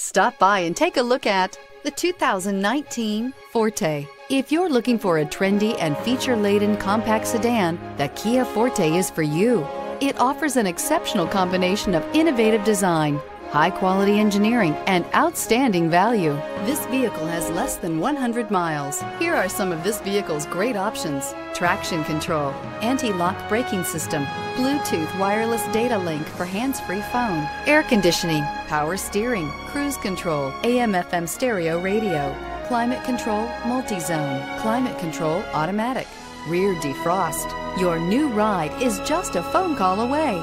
Stop by and take a look at the 2019 Forte. If you're looking for a trendy and feature-laden compact sedan, the Kia Forte is for you. It offers an exceptional combination of innovative design, high quality engineering, and outstanding value. This vehicle has less than 100 miles. Here are some of this vehicle's great options. Traction control, anti-lock braking system, Bluetooth wireless data link for hands-free phone, air conditioning, power steering, cruise control, AM FM stereo radio, climate control multi-zone, climate control automatic, rear defrost. Your new ride is just a phone call away.